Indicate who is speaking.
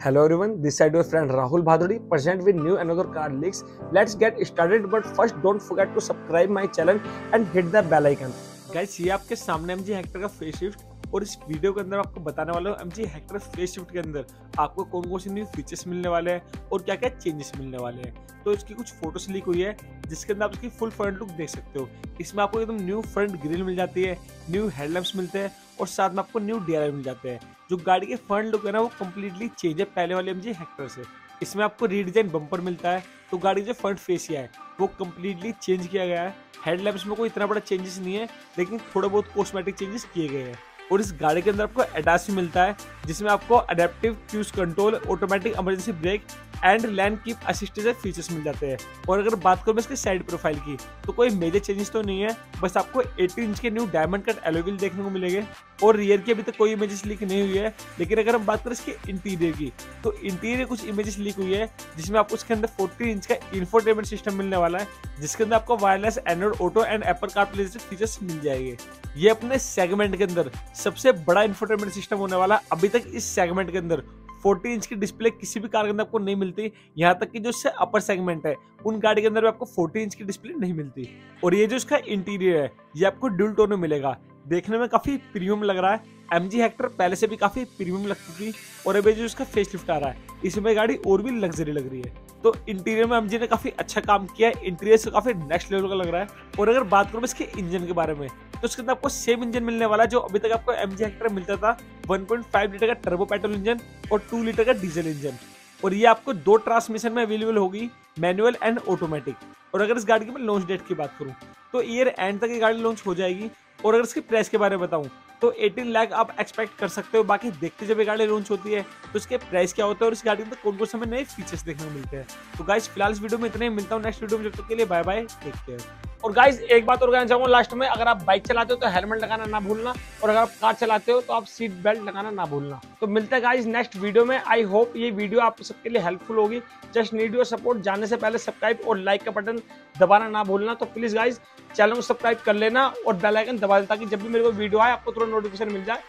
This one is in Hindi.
Speaker 1: Hello everyone, this side your friend Rahul Bhaduri present with new another car leaks. Let's get started but first don't forget to subscribe my channel and hit the bell icon.
Speaker 2: Guys ये आपके सामने एम जी हेक्टर का फेस शिफ्ट और इस वीडियो के अंदर आपको बताने वाला हूँ M G Hector face shift के अंदर आपको कौन कौन से न्यू फीचर्स मिलने वाले हैं और क्या क्या चेंजेस मिलने वाले हैं तो इसकी कुछ फोटोस लीक हुई है जिसके अंदर आप इसकी फुल फ्रंट लुक देख सकते हो इसमें आपको एकदम न्यू फ्रंट ग्रिल मिल जाती है न्यू हेडलैम्प्स मिलते हैं और साथ में आपको न्यू डी मिल जाते हैं जो गाड़ी के फ्रंट लुक है ना, वो कम्प्लीटली चेंज है। पहले वाले एम हेक्टर से। इसमें आपको रीडिजाइन बम्पर मिलता है। तो गाड़ी जो फ्रंट फेसिया है, वो कम्प्लीटली चेंज किया गया है। हेडलैम्प्स में कोई इतना बड़ा चेंजेस नहीं है, लेकिन थोड़ा बहुत कॉस्मेटिक चेंजेस किए गए हैं। और इस गाड़ी के अंदर आपको एडास मिलता है, जिसमें आपको adaptive cruise control automatic emergency brake and lane keep assistance features मिल जाते हैं। और अगर बात करूँ मैं इसके साइड प्रोफ़ाइल की तो कोई मेजर चेंजेस तो नहीं है, बस आपको 18 इंच के न्यू डायमंड कट एलोविल देखने को मिलेंगे। और रियर की अभी तक कोई इमेजेस लीक नहीं हुई है, लेकिन अगर हम बात करें इसके इंटीरियर की तो इंटीरियर कुछ इमेजेस लीक हुई है, जिसमें आपको उसके अंदर फोर्टी इंच का इन्फोटेनमेंट सिस्टम मिलने वाला है, जिसके अंदर आपको wireless Android auto and Apple car features मिल जाएँगे। ये अपने सेगमेंट के अंदर सबसे बड़ा इंफोटेनमेंट सिस्टम होने वाला अभी तक इस सेगमेंट के अंदर। 40 इंच की डिस्प्ले किसी भी कार के अंदर आपको नहीं मिलती। यहाँ तक कि जो इससे अपर सेगमेंट है, उन गाड़ी के अंदर भी आपको 40 इंच की डिस्प्ले नहीं मिलती। और ये जो इसका इंटीरियर है, ये आपको ड्यूल टोन में मिलेगा। देखने में काफ़ी प्रीमियम लग रहा है। एम जी हेक्टर पहले से भी काफ़ी प्रीमियम लगती थी और अभी जो इसका फेस लिफ्ट आ रहा है, इसमें गाड़ी और भी लग्जरी लग रही है। तो इंटीरियर में एमजी ने काफ़ी अच्छा काम किया है। इंटीरियर से काफ़ी नेक्स्ट लेवल का लग रहा है। और अगर बात करूँ इसके इंजन के बारे में तो उसके अंदर आपको सेम इंजन मिलने वाला जो अभी तक आपको एम जी हेक्टर मिलता था। 1.5 लीटर का टर्बो पेट्रोल इंजन और 2 लीटर का डीजल इंजन और ये आपको दो ट्रांसमिशन में अवेलेबल होगी मैनुअल एंड ऑटोमेटिक और अगर इस गाड़ी की मैं लॉन्च डेट की बात करूँ तो ईयर एंड तक ये गाड़ी लॉन्च हो जाएगी। और अगर इसकी प्राइस के बारे में बताऊँ तो 18 लाख आप एक्सपेक्ट कर सकते हो। बाकी देखते जब ये गाड़ी लॉन्च होती है तो इसके प्राइस क्या होता है और इस गाड़ी में कौन कौन से नए फीचर्स देखने को मिलते हैं। तो गाइस फ़िलहाल इस वीडियो में इतने मिलता हूँ नेक्स्ट वीडियो में। जब तक के लिए बाय बाय टेक केयर
Speaker 1: और गाइस एक बात और कहना चाहूँगा लास्ट में अगर आप बाइक चलाते हो तो हेलमेट लगाना ना भूलना और अगर आप कार चलाते हो तो आप सीट बेल्ट लगाना ना भूलना। तो मिलते हैं गाइस नेक्स्ट वीडियो में। आई होप ये वीडियो आप सबके लिए हेल्पफुल होगी। जस्ट नीड योर सपोर्ट जाने से पहले सब्सक्राइब और लाइक का बटन दबाना ना भूलना। तो प्लीज़ गाइज़ चैनल को सब्सक्राइब कर लेना और बेलाइकन दबा दें ताकि जब भी मेरे को वीडियो आए, आपको थोड़ा नोटिफिकेशन मिल जाए।